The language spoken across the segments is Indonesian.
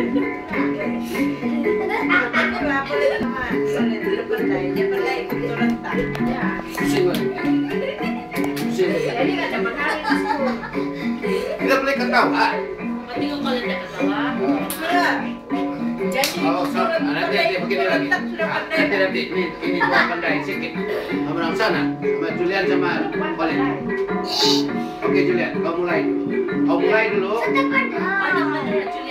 Kita boleh ketawa. Nanti kalian tidak ketawa? Jadi, nanti begini lagi. Nanti nanti ini ini dua pandai sedikit. Sama orang sana, sama Julian sama Oke Julian, kau mulai. Kau mulai dulu.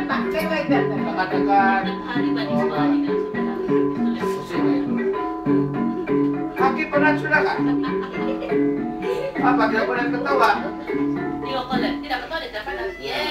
Kailan pa? Kay Wider Hari ba ni sa hari na sa Aki pa na sila ka. Ah, pag na ko lang katawa. Hindi ko ko. Hindi na ko. Dapat lang. Yeah!